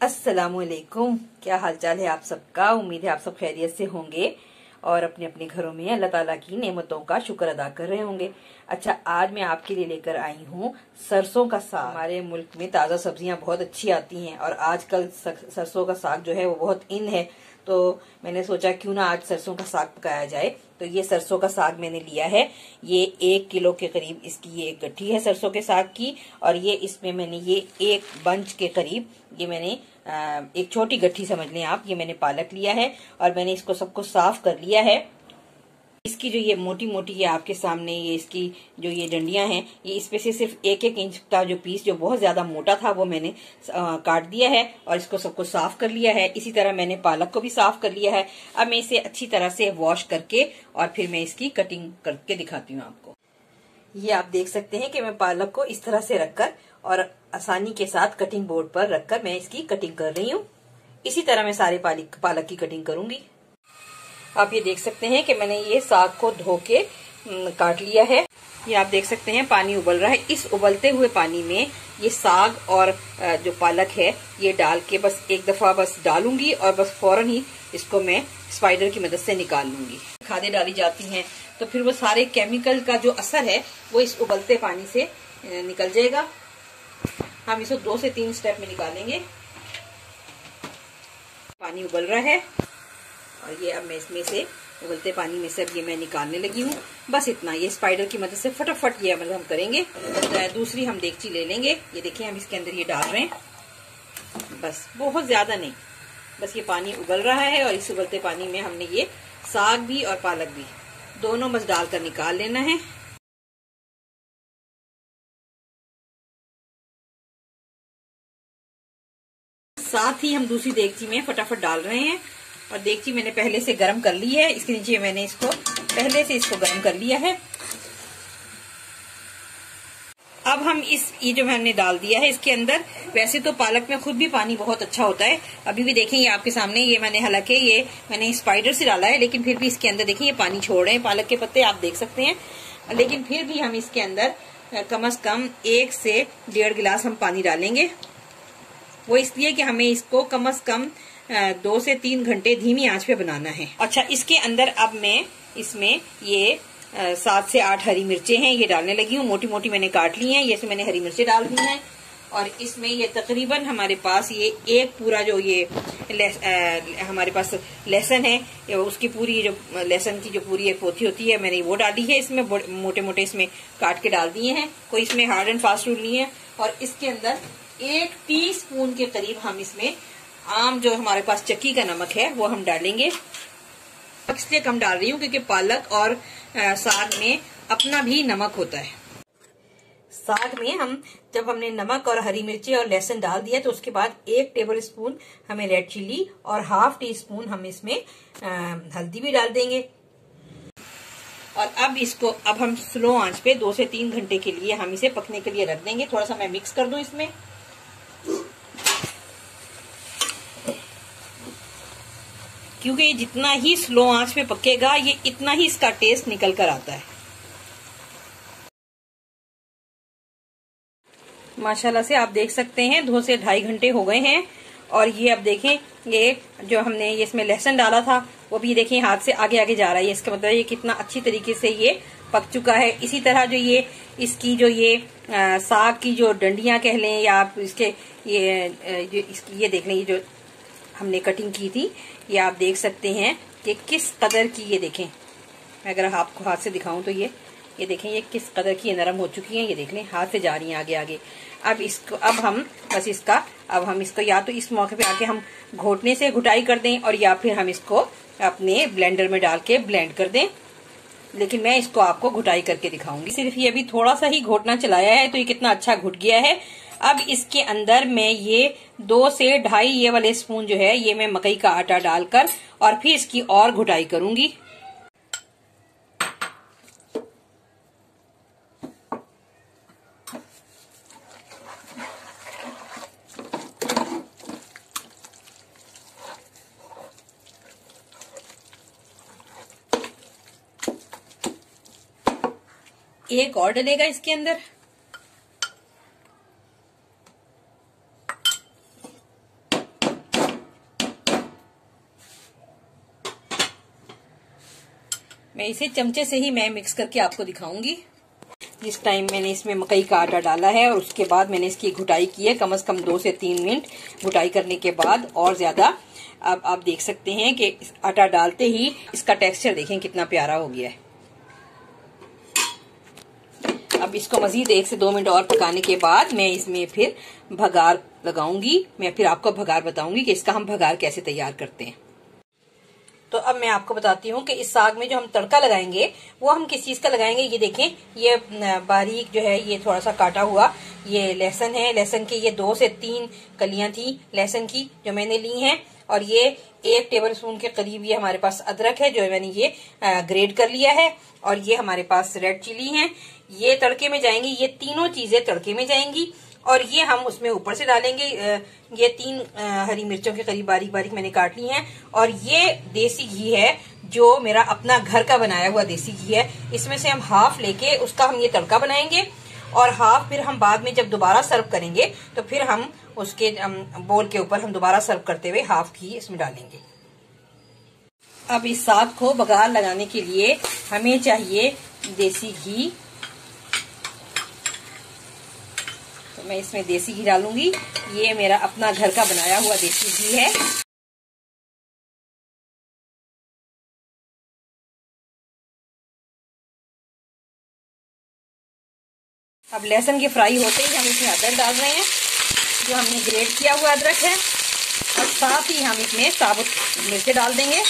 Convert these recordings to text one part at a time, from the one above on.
असलकुम क्या हालचाल है आप सबका? उम्मीद है आप सब खैरियत से होंगे और अपने अपने घरों में अल्लाह ताला की नेमतों का शुक्र अदा कर रहे होंगे। अच्छा आज मैं आपके लिए लेकर आई हूँ सरसों का साग। हमारे मुल्क में ताज़ा सब्ज़ियाँ बहुत अच्छी आती हैं और आजकल सरसों का साग जो है वो बहुत इन है। तो मैंने सोचा क्यों ना आज सरसों का साग पकाया जाए। तो ये सरसों का साग मैंने लिया है। ये एक किलो के करीब इसकी ये एक गट्ठी है सरसों के साग की और ये इसमें मैंने ये एक बंच के करीब ये मैंने एक छोटी गठी समझ लें आप, ये मैंने पालक लिया है और मैंने इसको सबको साफ़ कर लिया है। इसकी जो ये मोटी मोटी ये आपके सामने ये इसकी जो ये डंडियाँ हैं ये इसमें से सिर्फ़ एक एक इंच का जो पीस जो बहुत ज़्यादा मोटा था वो मैंने आ, काट दिया है और इसको सबको साफ़ कर लिया है। इसी तरह मैंने पालक को भी साफ़ कर लिया है। अब मैं इसे अच्छी तरह से वॉश करके और फिर मैं इसकी कटिंग करके दिखाती हूँ आपको। ये आप देख सकते हैं कि मैं पालक को इस तरह से रखकर और आसानी के साथ कटिंग बोर्ड पर रखकर मैं इसकी कटिंग कर रही हूँ। इसी तरह मैं सारे पालक की कटिंग करूँगी। आप ये देख सकते हैं कि मैंने ये साग को धो के काट लिया है। ये आप देख सकते हैं, पानी उबल रहा है। इस उबलते हुए पानी में ये साग और जो पालक है, ये डाल के बस एक दफ़ा बस डालूँगी और बस फ़ौरन ही इसको मैं स्पाइडर की मदद से निकाल लूँगी। खादें डाली जाती हैं तो फिर वो सारे केमिकल का जो असर है, वो इस उबलते पानी से निकल जाएगा। हम इसको दो से तीन स्टेप में निकालेंगे। पानी उबल रहा है। और ये अब मैं इसमें से उबलते पानी में से अब ये मैं निकालने लगी हूँ। बस इतना। ये स्पाइडर की मदद से फटाफट ये अमल हम करेंगे। तो दूसरी हम देगची ले लेंगे। ये देखिए, हम इसके अंदर ये डाल रहे हैं। बस, बहुत ज़्यादा नहीं। बस ये पानी उबल रहा है और इस उबलते पानी में हमने ये साग भी और पालक भी दोनों बस डालकर निकाल लेना है। साथ ही हम दूसरी देगची में फटाफट डाल रहे हैं। और देखिए, मैंने पहले से गर्म कर ली है। इसके नीचे मैंने इसको, पहले से इसको गर्म कर लिया है। अब हम इस, ये जो मैंने डाल दिया है, इसके अंदर, वैसे तो पालक में खुद भी पानी बहुत अच्छा होता है। अभी भी देखें, ये आपके सामने, ये मैंने हालाँकि, ये मैंने स्पाइडर से डाला है, लेकिन फिर भी इसके अंदर देखें, ये पानी छोड़ रहे हैं। पालक के पत्ते आप देख सकते हैं। लेकिन फिर भी हम इसके अंदर कम अज कम एक से डेढ़ गिलास हम पानी डालेंगे। वो इसलिए कि हमें इसको कम अज कम दो से तीन घंटे धीमी आँच पे बनाना है। अच्छा इसके अंदर अब मैं इसमें ये सात से आठ हरी मिर्चें हैं ये डालने लगी हूँ। मोटी मोटी मैंने काट ली हैं ये से मैंने हरी मिर्चें डाल दी हैं। और इसमें ये तकरीबन हमारे पास ये एक पूरा जो ये आ, हमारे पास लहसन है उसकी पूरी जो लहसन की जो पूरी एक पोथी होती है मैंने वो डाली है। इसमें मोटे मोटे इसमें काट के डाल दिए हैं। कोई इसमें हार्ड एंड फास्ट रूल नहीं है। और इसके अंदर एक टी स्पून के करीब हम इसमें आम जो हमारे पास चक्की का नमक है, वो हम डालेंगे। इसलिए कम डाल रही हूँ क्योंकि पालक और साग में अपना भी नमक होता है। साग में हम, जब हमने नमक और हरी मिर्ची और लहसुन डाल दिया तो उसके बाद एक टेबल स्पून हमें रेड चिल्ली और हाफ़ टी स्पून हम इसमें हल्दी भी डाल देंगे। और अब इसको, अब हम स्लो आँच पे दो से तीन घंटे के लिए हम इसे पकने के लिए रख देंगे। थोड़ा सा मैं मिक्स कर दूँ इसमें। क्योंकि ये जितना ही स्लो आँच पे पकेगा, ये इतना ही इसका टेस्ट निकल कर आता है। माशाल्लाह से आप देख सकते हैं, दो से ढाई घंटे हो गए हैं। और ये अब देखें, ये जो हमने ये इसमें लहसुन डाला था, वो भी देखें हाथ से आगे आगे जा रहा है। इसका मतलब ये कितना अच्छी तरीके से ये पक चुका है। इसी तरह जो ये, इसकी जो ये साग की जो डंडियाँ कह लें या आप इसके ये जो इसकी ये देख लें, ये जो हमने कटिंग की थी ये आप देख सकते हैं कि किस कदर की ये देखें। मैं अगर आपको हाथ से दिखाऊँ तो ये ये देखें, ये किस कदर की नरम हो चुकी है, ये देख लें, हाथ से जा रही हैं आगे आगे। अब इसको, अब हम, बस इसका, अब हम इसको या तो इस मौके पे आके हम घोटने से घुटाई कर दें और या फिर हम इसको अपने ब्लेंडर में डाल के ब्लेंड कर दें। लेकिन मैं इसको आपको घुटाई करके दिखाऊँगी। सिर्फ़ ये अभी थोड़ा सा ही घोटना चलाया है तो ये कितना अच्छा घुट गया है। अब इसके अंदर मैं ये दो से ढाई ये वाले स्पून जो है, ये मैं मकई का आटा डालकर और फिर इसकी और घुटाई करूँगी। एक और डलेगा इसके अंदर। मैं इसे चमचे से ही मैं मिक्स करके आपको दिखाऊँगी। जिस टाइम मैंने इसमें मकई का आटा डाला है और उसके बाद मैंने इसकी घुटाई की है। कम से कम दो से तीन मिनट घुटाई करने के बाद और ज़्यादा। अब आप देख सकते हैं कि आटा डालते ही इसका टेक्सचर देखें कितना प्यारा हो गया है। अब इसको मजीद एक से दो मिनट और पकाने के बाद मैं इसमें फिर भगार लगाऊँगी। मैं फिर आपको भगार बताऊँगी कि इसका हम भगार कैसे तैयार करते हैं। तो अब मैं आपको बताती हूँ कि इस साग में जो हम तड़का लगाएँगे, वो हम किस चीज़ का लगाएँगे? ये देखें, ये बारीक जो है, ये थोड़ा सा काटा हुआ, ये लहसन है। लहसन की ये दो से तीन कलियाँ थी लहसन की, जो मैंने ली हैं। और ये एक टेबल स्पून के करीब ये हमारे पास अदरक है, जो मैंने ये ग्रेड कर लिया है। और ये हमारे पास रेड चिली है। ये तड़के में जाएँगी, ये तीनों चीज़ें तड़के में जाएँगी। और ये हम उसमें ऊपर से डालेंगे। ये तीन हरी मिर्चों के करीब बारीक बारीक मैंने काट ली हैं। और ये देसी घी है, जो मेरा अपना घर का बनाया हुआ देसी घी है। इसमें से हम हाफ़ लेके उसका हम ये तड़का बनाएँगे और हाफ़ फिर हम बाद में जब दोबारा सर्व करेंगे तो फिर हम उसके बोल के ऊपर हम दोबारा सर्व करते हुए हाफ़ घी इसमें डालेंगे। अब इस साग को बघार लगाने के लिए हमें चाहिए देसी घी। तो मैं इसमें देसी घी डालूँगी। ये मेरा अपना घर का बनाया हुआ देसी घी है। अब लहसुन की फ्राई होते ही हम इसमें अदरक डाल रहे हैं, जो हमने ग्रेट किया हुआ अदरक है। और साथ ही हम इसमें साबुत मिर्चे डाल देंगे।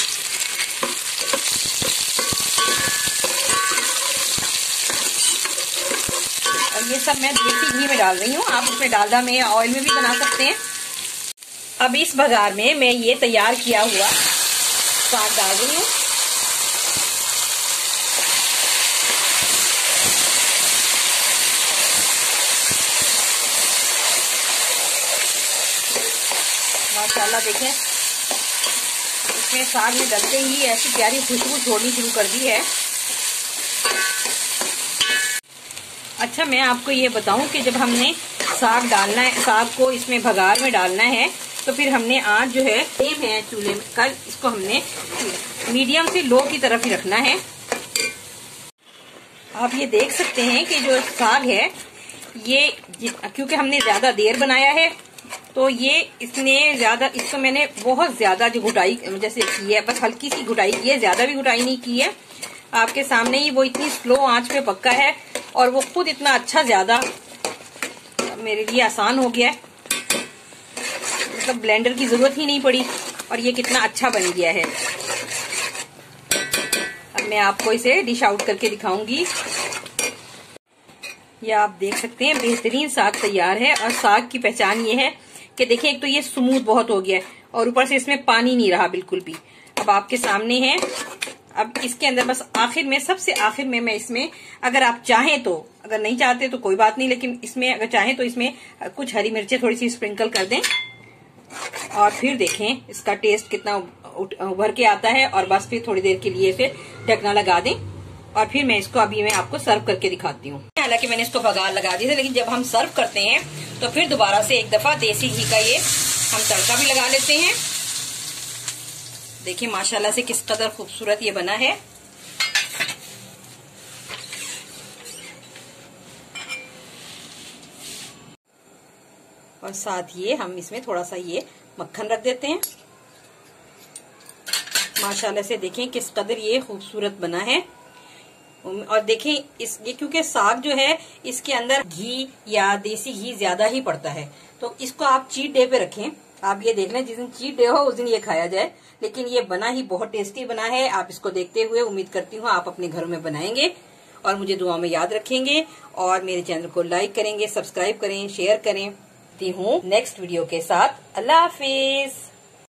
सब मैं देसी घी में डाल रही हूँ। आप उसमें डालडा में या ऑयल में भी बना सकते हैं। अब इस बाज़ार में मैं ये तैयार किया हुआ साग डाल रही हूँ। माशाल्लाह देखें। इसमें साग में डलते ही ऐसी प्यारी खुशबू छोड़नी शुरू कर दी है। अच्छा मैं आपको ये बताऊँ कि जब हमने साग डालना है, साग को इसमें भगार में डालना है तो फिर हमने आज जो है, सेम है चूल्हे में, कल इसको हमने मीडियम से लो की तरफ़ ही रखना है। आप ये देख सकते हैं कि जो साग है, ये क्योंकि हमने ज़्यादा देर बनाया है तो ये इसने ज़्यादा, इसको मैंने बहुत ज़्यादा जो घुटाई जैसे की है, बस हल्की सी घुटाई की है, ज़्यादा भी घुटाई नहीं की है। आपके सामने ही वो इतनी स्लो आँच पे पक्का है और वो खुद इतना अच्छा ज़्यादा मेरे लिए आसान हो गया है। मतलब ब्लेंडर की ज़रूरत ही नहीं पड़ी और ये कितना अच्छा बन गया है। अब मैं आपको इसे डिश आउट करके दिखाऊँगी। ये आप देख सकते हैं, बेहतरीन साग तैयार है और साग की पहचान ये है कि देखिए, एक तो ये स्मूथ बहुत हो गया है और ऊपर से इसमें पानी नहीं रहा बिल्कुल भी। अब आपके सामने है अब इसके अंदर बस आखिर में, सबसे आखिर में मैं इसमें, अगर आप चाहें तो अगर नहीं चाहते तो कोई बात नहीं, लेकिन इसमें अगर चाहें तो इसमें कुछ हरी मिर्चें थोड़ी सी स्प्रिंकल कर दें। और फिर देखें इसका टेस्ट कितना उभर के आता है, और बस फिर थोड़ी देर के लिए फिर ढकना लगा दें। और फिर मैं इसको अभी मैं आपको सर्व करके दिखाती हूँ। हालाँकि मैंने इसको बगार लगा दी थी, लेकिन जब हम सर्व करते हैं तो फिर दोबारा से एक दफ़ा देसी घी का ये हम तड़का भी लगा लेते हैं। देखिए, माशाल्लाह से किस कदर खूबसूरत ये बना है। और साथ ये हम इसमें थोड़ा सा ये मक्खन रख देते हैं। माशाल्लाह से देखें किस कदर ये खूबसूरत बना है। और देखें इस, ये क्योंकि साग जो है, इसके अंदर घी या देसी घी ज़्यादा ही पड़ता है। तो इसको आप चीट डे पे रखें। आप ये देख लें, जिस दिन चीट डे हो, उस दिन ये खाया जाए। लेकिन ये बना ही बहुत टेस्टी बना है। आप इसको देखते हुए उम्मीद करती हूँ आप अपने घरों में बनाएँगे। और मुझे दुआ में याद रखेंगे। और मेरे चैनल को लाइक करेंगे सब्सक्राइब करें शेयर करें। हूँ नेक्स्ट वीडियो के साथ। अल्लाह हाफिज।